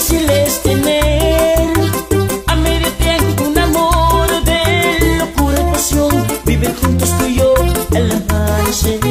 difícil es tener a medio tiempo un amor de locura y pasión. Viven juntos tú y yo el amanecer.